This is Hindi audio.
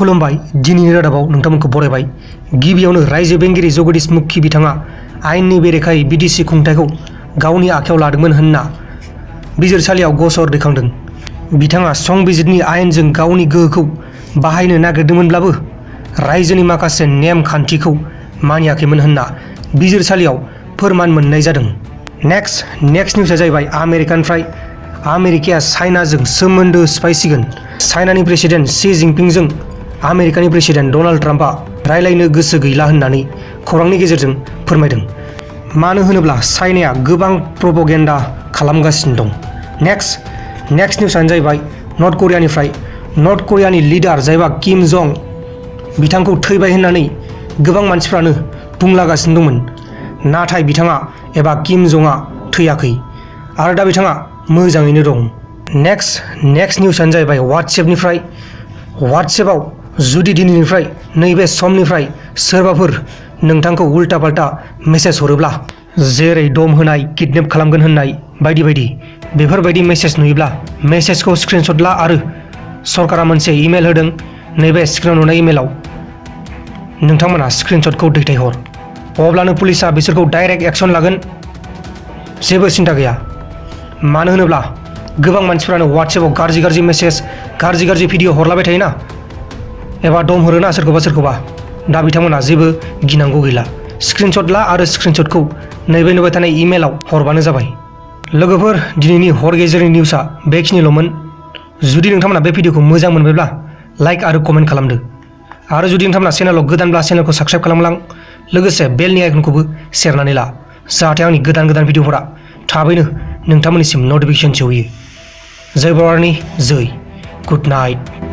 खुलुमबाय। दिनैनि रादाबाव नोंथांमोनखौ बरायबाय। गिबियावनो रायजो बेंगिरि जगदीश मुखी बिथाङा आयेननि बेरेखायै बिटिसि खुंथायखौ गावनि आखायाव लादोंमोन होनना बिजिरसालियाव गसर दैखांदों। बिथाङा संबिजिरनि आयेनजों गावनि गोहोखौ बाहायनो नागिरदोंमोनब्लाबो रायजोनि माखासे नेम खान्थिखौ मानियाखैमोन होनना बिजिरसालियाव फोरमान मोननाय जादों। नेक्स्ट नेक्स्ट निउसआ जाहैबाय आमेरिकानिफ्राय आमेरिकाया चाइनाजों सोमोन्दो सिफायसिगोन। चाइनानि प्रेसिडेन्ट शि जिनपिंजों आमेरिकानि प्रेसिडेन्ट डनाल्ड ट्राम्पआ रायलायनो गोसो गैला होननानै खौरांनि गेजेरजों फोरमायदों। मानो होनोब्ला चाइनाया गोबां प्रपगेन्डा खालामगासिनो दं। नेक्स्ट नेक्स्ट निउसआनो जाहैबाय नर्थ करियानिफ्राय नर्थ करियानि लिडार जायबा किम जं बिथांखौ थैबाय होननानै गोबां मानसिफ्रानो बुंलागासिनो दंमोन। नाथाय बिथाङा एबा किम जंआ थैयाखै आरो दा बिथाङा मोजाङैनो दं। नेक्स्ट नेक्स्ट निउसआनो जाहैबाय वाट्सएपनिफ्राय वाट्सएपआव जुदि दिनैनिफ्राय नैबे समनिफ्राय सोरबाफोर नोंथांखौ उल्टा पाल्टा मेसेज हरोब्ला, जेरै दम होनाय, किडनेप खालामगोन होननाय बायदि बायदि, बेफोरबायदि मेसेज नुयोब्ला मेसेजखौ स्क्रिनशट ला आरो सरकारा मोनसे इमेल होदों नैबे स्क्रिनाव नुनाय इमेलाव। नोंथांमोना स्क्रिनशटखौ दैथायहर। अब्लानो पुलिसा बिसोरखौ डाइरेक्ट एक्सन लागोन। जेबो सिन्था गैया। मानो होनोब्ला गोबां मानसिफ्रानो वाट्सएपाव गाज्रि गाज्रि मेसेज गाज्रि गाज्रि भिडिअ हरलाबाय थायोना? एबा दम हरोना सोरखौबा सोरखौबा। दा बिथांमोना जेबो गिनांगौ गैला। स्क्रिनशट ला आरो स्क्रिनशटखौ नैबे नुबाय थानाय इमेलाव हरबानो जाबाय। लोगोफोर, दिनैनि हर गेजेरनि निउसआ बेखिनिल'मोन। जुदि नोंथांमोना बे भिडिअखौ मोजां मोनबायब्ला, लाइक आरो कमेन्ट खालामदो। आरो जुदि नोंथांमोना चेनेलाव गोदानब्ला चेनेलखौ साबस्क्राइब खालामलां, लोगोसे बेलनि आइकनखौबो सेरनानै ला, जाहाथे आंनि गोदान गोदान भिडिअफोरा थाबैनो नोंथांमोननिसिम नटिफिकेसन सौहैयो। जय बरानि जय। Good night